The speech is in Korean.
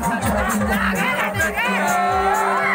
나가라 나가라